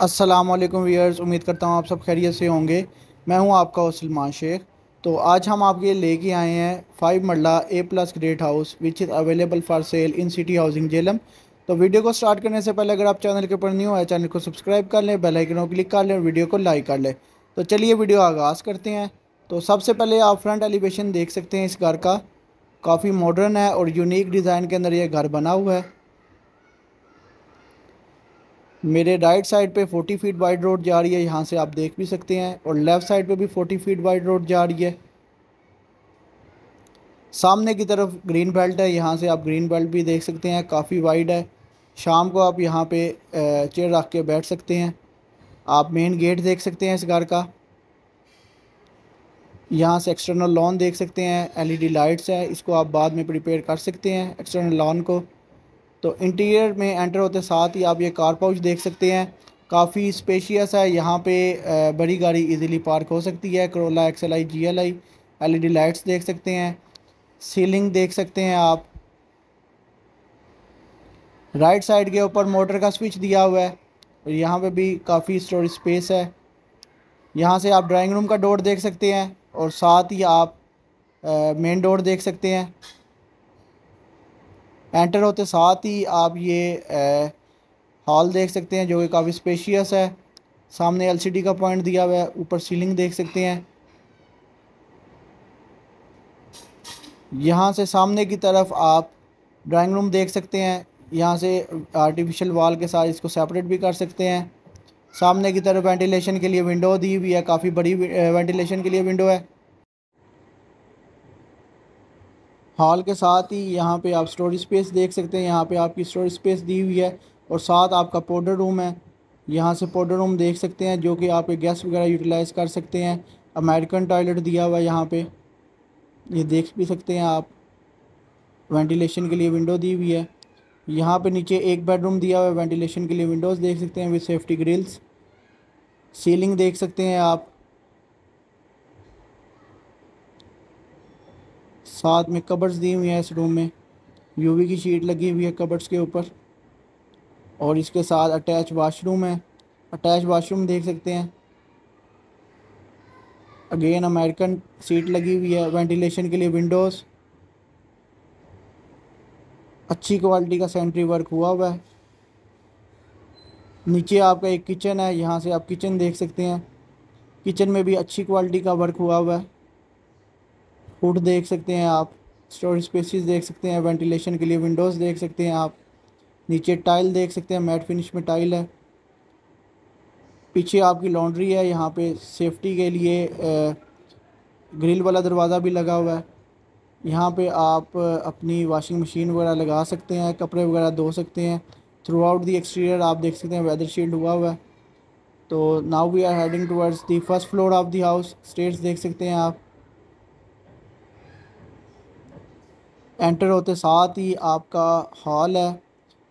अस्सलाम वालेकुम व्यूअर्स, उम्मीद करता हूँ आप सब खैरियत से होंगे। मैं हूँ आपका सलमान शेख। तो आज हम आपके लेके आए हैं five marla A plus great house which is available for sale in city housing Jhelum. तो वीडियो को स्टार्ट करने से पहले अगर आप चैनल के ऊपर न्यू है चैनल को सब्सक्राइब कर लें बेल आइकन को क्लिक कर लें, वीडियो को लाइक कर लें। तो चलिए वीडियो आगाज़ करते हैं। तो सबसे पहले आप फ्रंट एलिवेशन देख सकते हैं इस घर का। काफ़ी मॉडर्न है और यूनिक डिज़ाइन के अंदर यह घर बना हुआ है। मेरे राइट साइड पे 40 फीट वाइड रोड जा रही है, यहाँ से आप देख भी सकते हैं, और लेफ़्ट साइड पे भी 40 फीट वाइड रोड जा रही है। सामने की तरफ़ ग्रीन बेल्ट है, यहाँ से आप ग्रीन बेल्ट भी देख सकते हैं, काफ़ी वाइड है। शाम को आप यहाँ पे चेयर रख के बैठ सकते हैं। आप मेन गेट देख सकते हैं इस घर का। यहाँ से एक्सटर्नल लॉन देख सकते हैं एलईडी लाइट्स है, इसको आप बाद में प्रिपेयर कर सकते हैं एक्सटर्नल लॉन को। तो इंटीरियर में एंटर होते साथ ही आप ये कार पाउच देख सकते हैं। काफ़ी स्पेशियस है। यहाँ पे बड़ी गाड़ी इजीली पार्क हो सकती है। Corolla X L I G L I L E D lights देख सकते हैं। सीलिंग देख सकते हैं आप। राइट साइड के ऊपर मोटर का स्विच दिया हुआ है। और यहाँ पे भी काफ़ी स्टोरेज स्पेस है। यहाँ से आप ड्राइंग रूम का डोर देख सकते हैं। और साथ ही आप मेन डोर देख सकते हैं। एंटर होते साथ ही आप ये हॉल देख सकते हैं, जो कि काफ़ी स्पेशियस है। सामने एलसीडी का पॉइंट दिया हुआ है, ऊपर सीलिंग देख सकते हैं। यहाँ से सामने की तरफ़ आप ड्राइंग रूम देख सकते हैं। यहाँ से आर्टिफिशियल वॉल के साथ इसको सेपरेट भी कर सकते हैं। सामने की तरफ़ वेंटिलेशन के लिए विंडो दी हुई है। काफ़ी बड़ी वेंटिलेशन के लिए विंडो है। हॉल के साथ ही यहाँ पे आप स्टोरेज स्पेस देख सकते हैं। यहाँ पे आपकी स्टोरेज स्पेस दी हुई है और साथ आपका पाउडर रूम है। यहाँ से पाउडर रूम देख सकते हैं, जो कि आप गैस वगैरह यूटिलाइज़ कर सकते हैं। अमेरिकन टॉयलेट दिया हुआ है यहाँ पे। ये देख भी सकते हैं आप। वेंटिलेशन के लिए विंडो दी हुई है। यहाँ पे नीचे एक बेडरूम दिया हुआ है। वेंटिलेशन के लिए विंडोज़ देख सकते हैं विद सेफ्टी ग्रिल्स सीलिंग देख सकते हैं आप। साथ में कबर्स दी हुई हैं इस रूम में। यूवी की शीट लगी हुई है कबर्स के ऊपर। और इसके साथ अटैच वाशरूम है। अटैच वाशरूम देख सकते हैं। अगेन अमेरिकन सीट लगी हुई है वेंटिलेशन के लिए विंडोज़ अच्छी क्वालिटी का सेंट्री वर्क हुआ हुआ है। नीचे आपका एक किचन है। यहाँ से आप किचन देख सकते हैं। किचन में भी अच्छी क्वालिटी का वर्क हुआ हुआ है। हुड देख सकते हैं आप स्टोरेज स्पेसिस देख सकते हैं वेंटिलेशन के लिए विंडोज़ देख सकते हैं आप, नीचे टाइल देख सकते हैं मैट फिनिश में टाइल है। पीछे आपकी लॉन्ड्री है, यहाँ पे सेफ्टी के लिए ग्रिल वाला दरवाज़ा भी लगा हुआ है। यहाँ पे आप अपनी वॉशिंग मशीन वगैरह लगा सकते हैं, कपड़े वगैरह धो सकते हैं। थ्रू आउट दी एक्सटीरियर आप देख सकते हैं वेदर शील्ड हुआ हुआ है। तो now we are heading towards the first floor of the house states देख सकते हैं आप। एंटर होते साथ ही आपका हॉल है,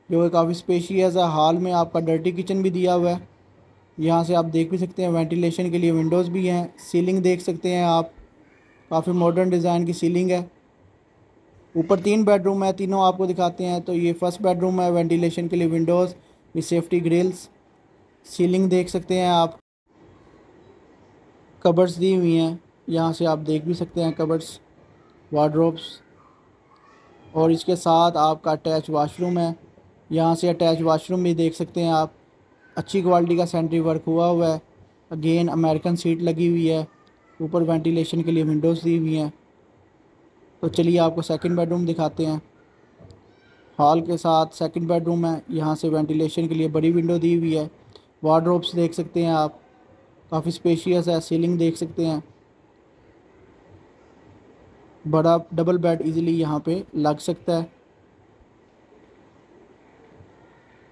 जो काफ़ी स्पेशियस है। हॉल में आपका डर्टी किचन भी दिया हुआ है। यहाँ से आप देख भी सकते हैं वेंटिलेशन के लिए विंडोज़ भी हैं। सीलिंग देख सकते हैं आप। काफ़ी मॉडर्न डिज़ाइन की सीलिंग है। ऊपर तीन बेडरूम है, तीनों आपको दिखाते हैं। तो ये फ़र्स्ट बेडरूम है वेंटिलेशन के लिए windows with safety grills ceiling देख सकते हैं आप। कबर्स दी हुई हैं। यहाँ से आप देख भी सकते हैं कबर्स वार्ड्रोब्स और इसके साथ आपका अटैच वाशरूम है। यहाँ से अटैच वाशरूम भी देख सकते हैं आप। अच्छी क्वालिटी का सेंट्री वर्क हुआ हुआ है। अगेन अमेरिकन सीट लगी हुई है। ऊपर वेंटिलेशन के लिए विंडोज़ दी हुई हैं। तो चलिए आपको सेकंड बेडरूम दिखाते हैं। हॉल के साथ सेकंड बेडरूम है। यहाँ से वेंटिलेशन के लिए बड़ी विंडो दी हुई है। वार्ड्रोब्स देख सकते हैं आप। काफ़ी स्पेशियस है। सीलिंग देख सकते हैं। बड़ा डबल बेड इजीली यहाँ पे लग सकता है।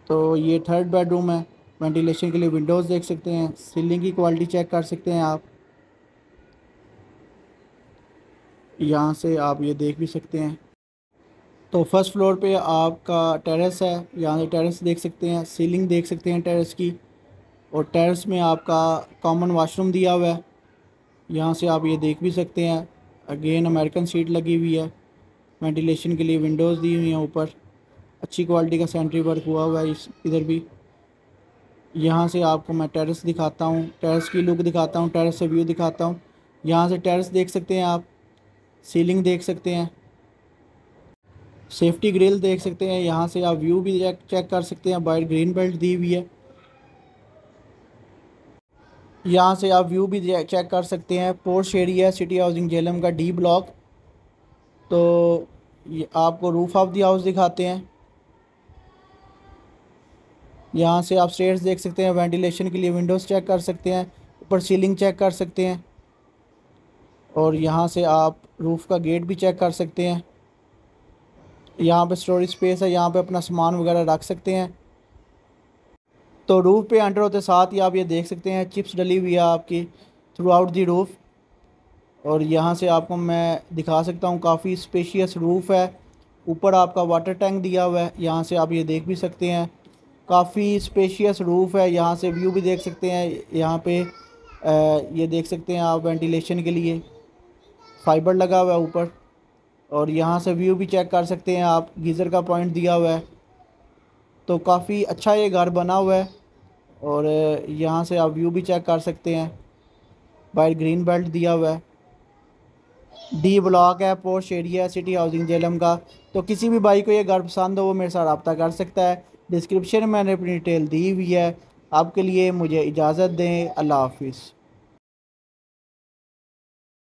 तो ये थर्ड बेडरूम है। वेंटिलेशन के लिए विंडोज़ देख सकते हैं। सीलिंग की क्वालिटी चेक कर सकते हैं आप। यहाँ से आप ये देख भी सकते हैं। तो फ़र्स्ट फ्लोर पे आपका टेरेस है। यहाँ से टेरेस देख सकते हैं। सीलिंग देख सकते हैं टेरेस की। और टेरेस में आपका कॉमन वाशरूम दिया हुआ है। यहाँ से आप ये देख भी सकते हैं। अगेन अमेरिकन सीट लगी हुई है। वेंटिलेशन के लिए विंडोज़ दी हुई हैं ऊपर। अच्छी क्वालिटी का सेंट्री वर्क हुआ हुआ है इस, इधर भी। यहाँ से आपको मैं टेरेस दिखाता हूँ। टेरेस की लुक दिखाता हूँ टेरेस से व्यू दिखाता हूँ। यहाँ से टेरेस देख सकते हैं आप। सीलिंग देख सकते हैं। सेफ्टी ग्रिल देख सकते हैं। यहाँ से आप व्यू भी चेक कर सकते हैं। बाइट ग्रीन बेल्ट दी हुई है। यहाँ से आप व्यू भी चेक कर सकते हैं। Posh area city housing Jhelum का डी ब्लॉक तो ये आपको रूफ ऑफ़ दी हाउस दिखाते हैं। यहाँ से आप स्टेयर्स देख सकते हैं वेंटिलेशन के लिए विंडोज़ चेक कर सकते हैं, ऊपर सीलिंग चेक कर सकते हैं। और यहाँ से आप रूफ़ का गेट भी चेक कर सकते हैं। यहाँ पे स्टोरेज स्पेस है, यहाँ पे अपना सामान वगैरह रख सकते हैं। तो रूफ़ पे एंटर होते साथ ही आप ये देख सकते हैं चिप्स डली हुई है आपकी थ्रू आउट दी रूफ़ और यहाँ से आपको मैं दिखा सकता हूँ, काफ़ी स्पेशियस रूफ़ है। ऊपर आपका वाटर टैंक दिया हुआ है, यहाँ से आप ये देख भी सकते हैं। काफ़ी स्पेशियस रूफ़ है, यहाँ से व्यू भी देख सकते हैं। यहाँ पे ये देख सकते हैं आप वेंटिलेशन के लिए। फाइबर लगा हुआ है ऊपर। और यहाँ से व्यू भी चेक कर सकते हैं आप, गीज़र का पॉइंट दिया हुआ है। तो काफ़ी अच्छा ये घर बना हुआ है। और यहाँ से आप व्यू भी चेक कर सकते हैं। बाहर ग्रीन बेल्ट दिया हुआ है। डी ब्लॉक है post area city housing Jhelum का। तो किसी भी भाई को ये घर पसंद हो, वो मेरे साथ रबता कर सकता है। डिस्क्रिप्शन में मैंने अपनी डिटेल दी हुई है। आपके लिए मुझे इजाज़त दें। अल्लाह हाफिज़।